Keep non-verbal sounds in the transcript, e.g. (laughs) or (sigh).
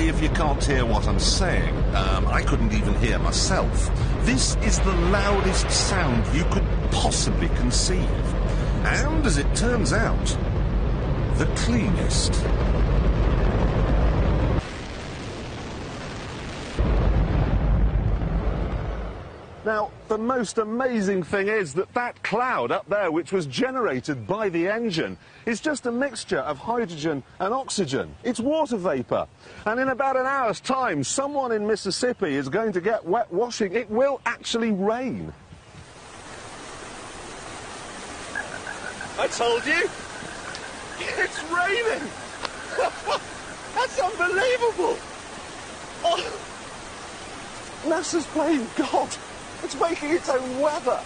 sorry if you can't hear what I'm saying. Um, I couldn't even hear myself. This is the loudest sound you could possibly conceive. And, as it turns out, the cleanest. Now, the most amazing thing is that that cloud up there, which was generated by the engine, is just a mixture of hydrogen and oxygen. It's water vapour. And in about an hour's time, someone in Mississippi is going to get wet washing. It will actually rain. I told you. It's raining. (laughs) That's unbelievable. Oh. NASA's playing God. It's making its own weather.